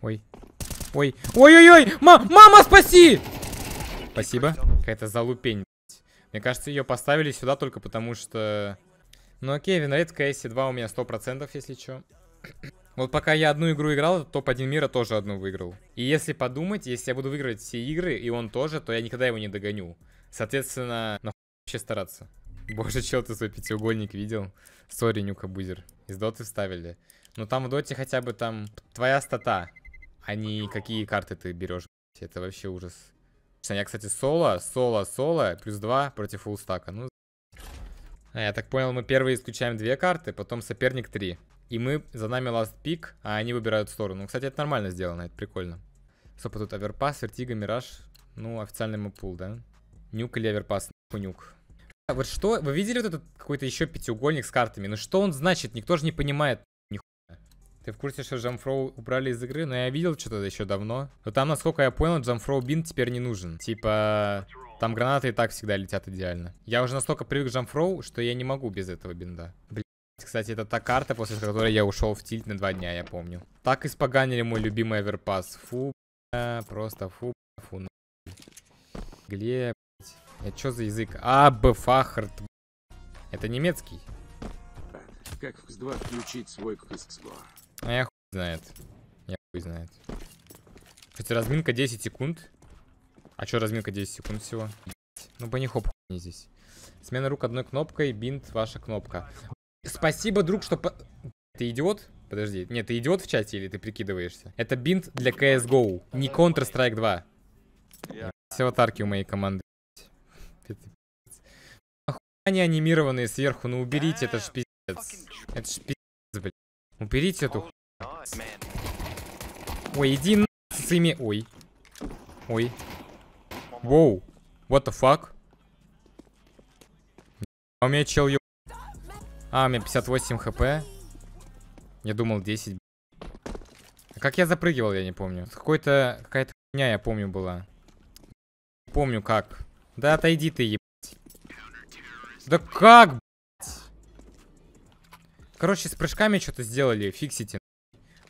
Ой. Ой. Ой-ой-ой! Ма мама, спаси! Спасибо. Какая-то залупень. Мне кажется, ее поставили сюда только потому, что... Ну окей, winrate в CS2 у меня 100%, если что. Вот пока я одну игру играл, топ-1 мира тоже одну выиграл. И если подумать, если я буду выигрывать все игры, и он тоже, то я никогда его не догоню. Соответственно, нахуй вообще стараться. Боже, чел, ты свой пятиугольник видел? Sorry, Nuke abuser. Из доты вставили. Но там в доте хотя бы там твоя стата, а какие карты ты берешь. Это вообще ужас. Я, кстати, соло, соло, соло, плюс 2 против фулстака. Ну, а, я так понял, мы первые исключаем две карты, потом соперник три. И мы, за нами last pick, а они выбирают сторону. Кстати, это нормально сделано, это прикольно. Стоп, а тут Overpass, Vertigo, Мираж. Ну, официальный map pool, да? Nuke или Overpass? Нахуй Nuke. А Вот что, вы видели вот этот какой-то еще пятиугольник с картами? Ну что он значит? Никто же не понимает. Ты в курсе, что Джамфроу убрали из игры? Но я видел что-то еще давно. Но там, насколько я понял, Джамфроу бин теперь не нужен. Типа, там гранаты и так всегда летят идеально. Я уже настолько привык к Джамфроу, что я не могу без этого бинда. Блин. Кстати, это та карта, после которой я ушел в тильт на два дня, я помню. Так испоганили мой любимый оверпас. Фу, бля, просто фу, бля, фу, нахуй. Глеб, это что за язык? А, Б, Фахарт. Это немецкий. Как в X2 включить свойку к X2? А я хуй знает. Я хуй знает. Кстати, разминка 10 секунд. А что разминка 10 секунд всего? Ну, по них хоп не здесь. Смена рук одной кнопкой, бинт, ваша кнопка. Спасибо, друг, что... по- Ты идиот? Подожди. Нет, ты идиот в чате или ты прикидываешься? Это бинт для CSGO, не Counter-Strike 2. Все аватарки у моей команды. они анимированные сверху? Ну уберите, это ж пиздец. Это ж пиздец, блядь. Уберите эту Ой, иди на своими... Ой. Ой. Воу. What the fuck? А у меня чел ё... А, у меня 58 хп. Я думал 10. А как я запрыгивал, я не помню. Какой-то... Какая-то хуйня, я помню, была. Помню как. Да отойди ты, ебать. Да как? Короче, с прыжками что-то сделали. Фиксите.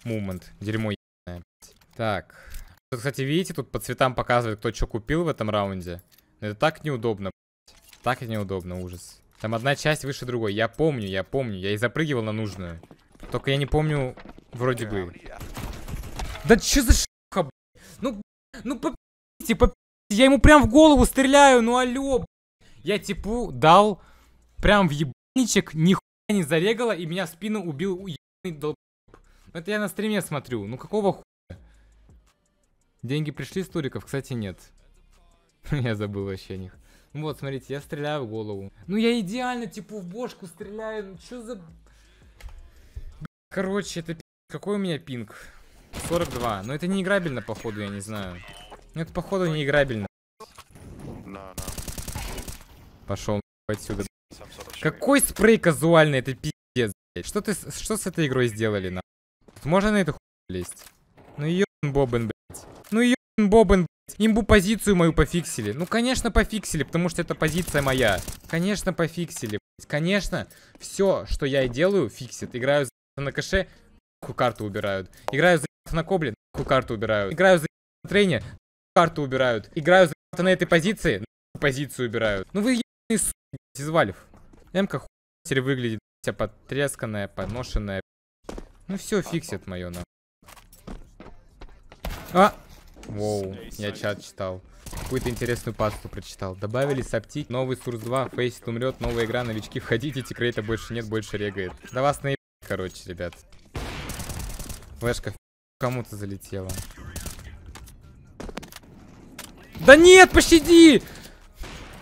Мумент. Дерьмо ебаное. Так. Тут, кстати, видите, тут по цветам показывает, кто что купил в этом раунде. Но это так неудобно. Так неудобно, ужас. Там одна часть выше другой. Я помню, я помню. Я и запрыгивал на нужную. Только я не помню, вроде бы. Да чё за блядь? Ну, ну попи***те, попи***те. Я ему прям в голову стреляю, ну алё. Я типу дал прям в ебаничек, нихуя не зарегало, и меня в спину убил ебаный долб. Это я на стриме смотрю. Ну какого хуя? Деньги пришли с туриков? Кстати, нет. Я забыл вообще о них. Ну Вот, смотрите, я стреляю в голову. Ну я идеально, типа, в бошку стреляю. Ну чё за... Короче, это. Какой у меня пинг? 42. Но это не играбельно, походу, я не знаю. Ну это, походу, не играбельно. Пошел отсюда. Какой спрей казуальный, это пиздец, блядь. Что ты, что с этой игрой сделали, на? Можно на эту хуй лезть? Ну ёбан бобен, блядь. Ну ёбан бобен, блядь. Имбу позицию мою пофиксили. Ну, конечно, пофиксили, потому что это позиция моя. Конечно, пофиксили, блядь. Конечно, все, что я и делаю, фиксит. Играю за на кэше, нахуй карту убирают. Играю за на кобле, нахуй карту убирают. Играю за на трейне, карту убирают. Играю за на этой позиции, позицию убирают. Ну вы ебаные суки, из Valve. М-ка хуй теперь выглядит, вся потресканная, поношенная. Ну все, фиксит мое, на. А! Воу, я чат читал. Какую-то интересную пасту прочитал. Добавили саптик, новый Source 2, Faceit умрет, новая игра, новички, входите, тикрейта больше нет, больше регает. Да вас наебать, короче, ребят. Флешка кому-то залетела. Да нет, пощади!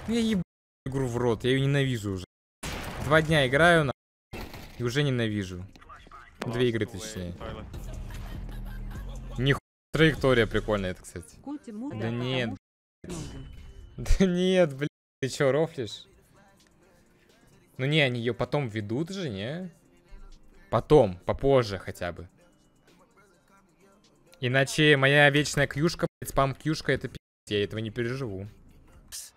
Я еб игру в рот, я ее ненавижу уже. Два дня играю на и уже ненавижу. Две игры точнее. Нихуя траектория прикольная, это, кстати. Да нет, Да нет, блин, ты чё, рофлишь? Ну не, они ее потом ведут же, не? Потом, попозже хотя бы. Иначе моя вечная кьюшка, блядь, спам кьюшка, это пи***, я этого не переживу.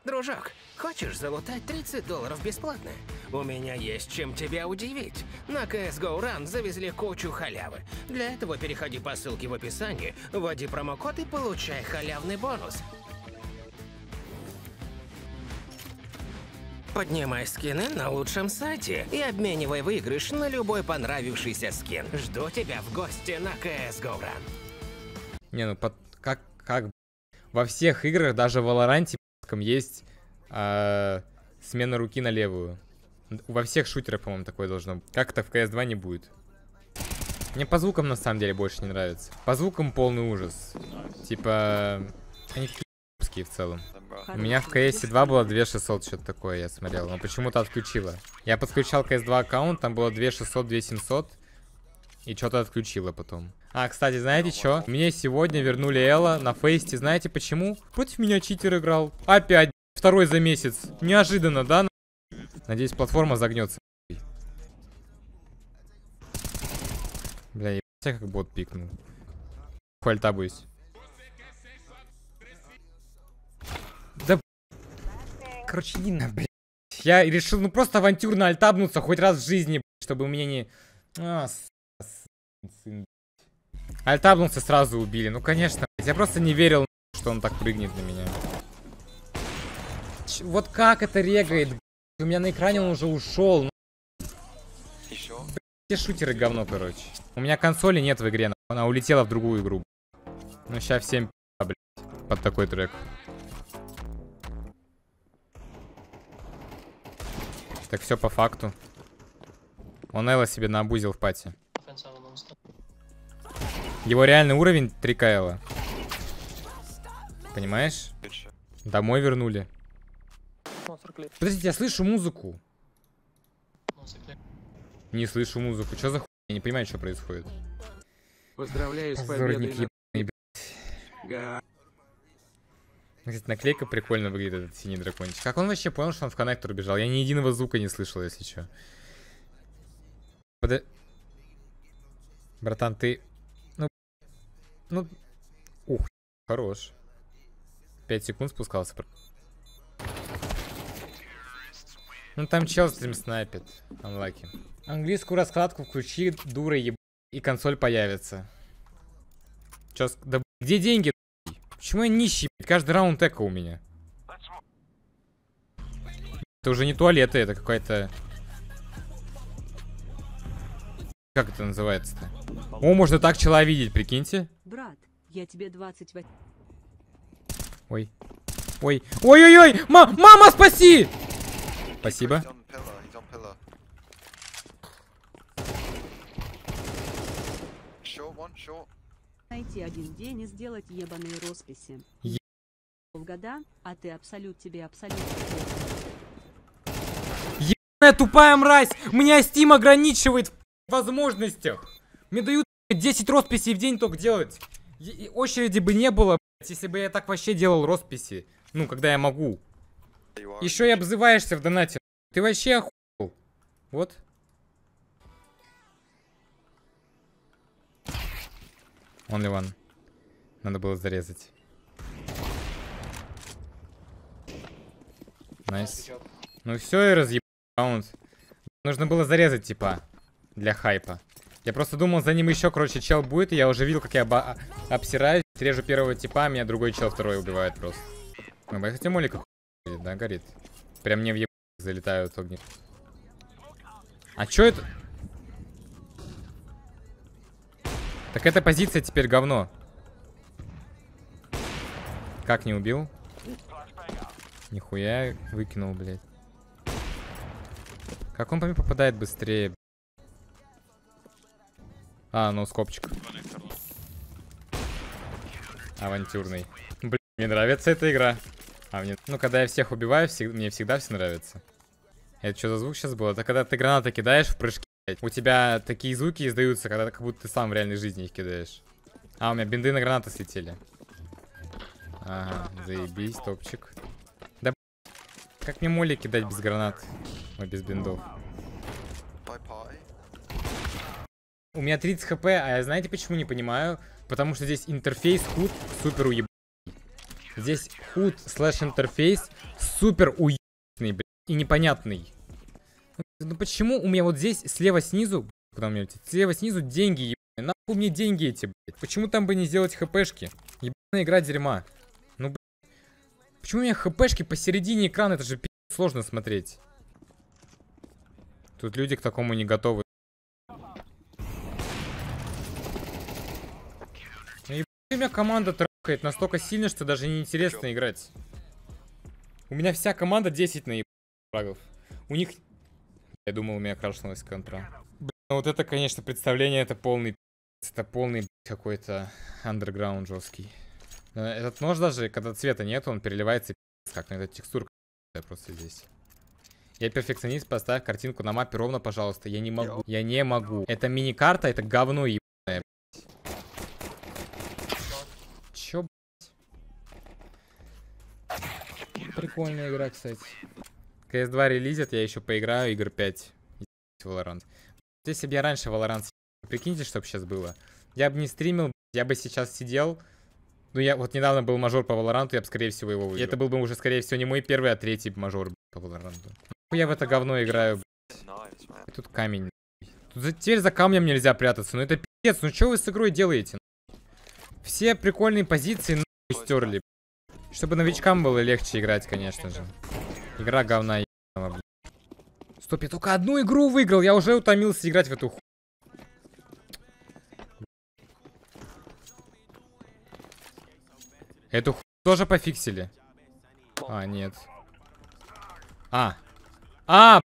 Дружок, хочешь залутать 30 долларов бесплатно? у меня есть чем тебя удивить. На CSGO Run завезли кучу халявы. Для этого переходи по ссылке в описании, вводи промокод и получай халявный бонус. Поднимай скины на лучшем сайте и обменивай выигрыш на любой понравившийся скин. Жду тебя в гости на CSGO Run. Не, ну под, как, как во всех играх, даже в Валоранте есть э, смена руки на левую. Во всех шутерах, по-моему, такое должно быть. Как это в CS2 не будет. Мне по звукам на самом деле больше не нравится. По звукам полный ужас. Типа, они такие в целом. У меня в CS 2 было 2600, что-то такое, я смотрел. Но почему-то отключила. Я подключал CS 2 аккаунт, там было 2600, 2700. И что-то отключила потом. А, кстати, знаете что? Мне сегодня вернули Элла на фейсте. Знаете почему? Против меня читер играл. Опять, второй за месяц. Неожиданно, да? Надеюсь, платформа загнется. Бля, я как бот пикнул. Хуальта боюсь. Да, короче, Инна, блядь. Я решил, ну просто авантюрно альтабнуться хоть раз в жизни, чтобы у меня не... А, сын. Альтабнулся сразу убили. Ну, конечно, я просто не верил, что он так прыгнет на меня. Ч вот как это регает, У меня на экране он уже ушел. Ну... Все шутеры говно, короче. У меня консоли нет в игре, она улетела в другую игру. Ну, сейчас всем блядь, под такой трек. Так все по факту. Он Элла себе наобузил в пати. Его реальный уровень 3 КЛ. Понимаешь? Домой вернули. Подождите, я слышу музыку. Не слышу музыку. Что за хуй? Я не понимаю, что происходит. Поздравляю с победой. Кстати, наклейка прикольно выглядит, этот синий дракончик. Как он вообще понял, что он в коннектор убежал? Я ни единого звука не слышал, если что. Пода... Братан, ты... Ну... Ух, хорош. Пять секунд спускался. Ну там чел стрим снайпит. Unlucky. Английскую раскладку включи, дура еб... И консоль появится. Чё, да где деньги? Почему я нищий? Каждый раунд эко у меня. Это уже не туалеты, это какая-то... Как это называется-то? О, можно так чела видеть, прикиньте. Брат, я тебе 28... Ой. Ой. Ой-ой-ой! Ма мама, спаси! Спасибо. Найти один день и сделать ебаные росписи. Е- Полгода, а ты абсолют тебе абсолют. Ебаная тупая мразь! Меня Steam ограничивает в возможностях. Мне дают 10 росписей в день только делать. И очереди бы не было, если бы я так вообще делал росписи. Ну, когда я могу. Еще и обзываешься в донате. Ты вообще охуел. Вот. Он Иван. Надо было зарезать. Найс. Ну все, и разъебал раунд. Нужно было зарезать, типа, для хайпа. Я просто думал, за ним еще, короче, чел будет, и я уже видел, как я оба- обсираюсь, режу первого типа, а меня другой чел второй убивает просто. Ну, вы хотите молика хуй, да, горит? Прям мне в еб... залетают огни. А чё это? Так эта позиция теперь говно. Как не убил? Нихуя выкинул, блядь. Как он по мне попадает быстрее? А, ну скопчик. Авантюрный. Блин, мне нравится эта игра. А мне... Ну, когда я всех убиваю, всег- мне всегда все нравится. Это что за звук сейчас был? Это когда ты гранаты кидаешь в прыжке, блядь. У тебя такие звуки издаются, когда как будто ты сам в реальной жизни их кидаешь. А, у меня бинды на гранаты слетели. Ага, заебись, топчик. Да, как мне моли кидать без гранат? Ой, без биндов. У меня 30 хп, а я знаете почему не понимаю? Потому что здесь интерфейс худ супер уеб... Здесь худ слэш интерфейс супер уебный, блядь, и непонятный. Ну почему у меня вот здесь слева снизу, куда у меня летит, слева снизу деньги, ебаные. Нахуй мне деньги эти, блядь. Почему там бы не сделать хпшки? Ебаная игра дерьма. Ну, блядь. Почему у меня хпшки посередине экрана? Это же пи*** сложно смотреть. Тут люди к такому не готовы. Ну, ебать, у меня команда трахает настолько сильно, что даже неинтересно играть. У меня вся команда 10 на фрагов. У них... Я думал, у меня крашнулась контра. Блин, ну вот это, конечно, представление, это полный... Это полный какой-то андерграунд жесткий. Но Этот нож даже, когда цвета нет, он переливается как на эта текстурка просто здесь. Я перфекционист, поставь картинку на мапе ровно, пожалуйста. Я не могу. Я не могу. Это мини-карта, это говно ебаное. Прикольная игра, кстати. CS2 релизят, я еще поиграю, игр 5. Valorant. Если бы я раньше Valorant прикиньте, что бы сейчас было. Я бы не стримил, я бы сейчас сидел. Ну, я вот недавно был мажор по Valorant, я бы, скорее всего, его выиграл. И это был бы уже, скорее всего, не мой первый, а третий мажор по Valorant. Я в это говно играю. И тут камень. Тут за- теперь за камнем нельзя прятаться. Ну это пиздец, ну что вы с игрой делаете? Все прикольные позиции нахуй стерли. Чтобы новичкам было легче играть, конечно же. Игра говна ебаного. Стоп, я только одну игру выиграл, я уже утомился играть в эту ху... Эту ху... тоже пофиксили? А, нет. А. А!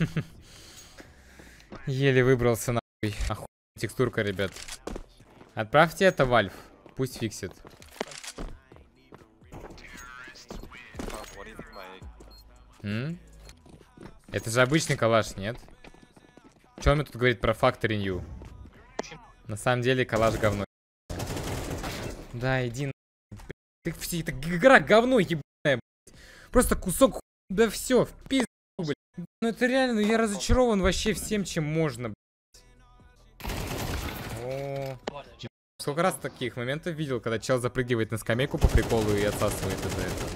Еле выбрался нахуй. Охуенная текстурка, ребят. Отправьте это Valve. Пусть фиксит. М? Это же обычный калаш, нет? Он мне тут говорит про Factory New? На самом деле калаш говно. Да, иди на... Как все, это игра говно ебаное, блядь. Просто кусок. Да все, в пизду, блядь. Ну это реально, ну я разочарован вообще всем, чем можно, блядь. Сколько раз таких моментов видел, когда чел запрыгивает на скамейку по приколу и отсасывает из-за этого.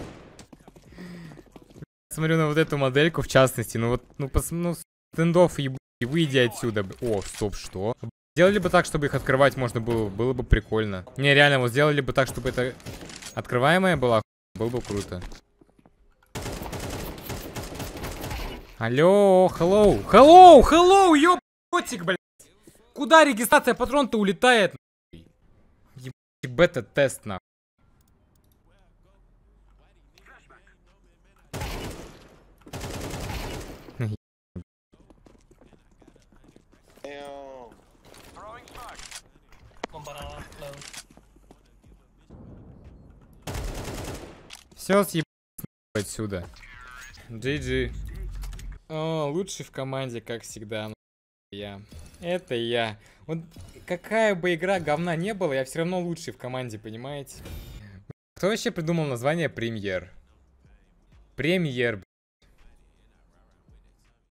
Смотрю на вот эту модельку в частности, ну вот, ну, пос, ну стендов еб... выйди отсюда. О, стоп, что? Сделали бы так, чтобы их открывать можно было, было бы прикольно. Не, реально, вот сделали бы так, чтобы это открываемая была, было бы круто. Алло, hello, hello, hello, ёб блядь. Куда регистрация патрон-то улетает? Ебать, бета-тест, нахуй. Все, съебать отсюда. GG. О, лучший в команде, как всегда. Я. Это я. Вот какая бы игра говна не было, я все равно лучший в команде, понимаете? Кто вообще придумал название премьер? Премьер.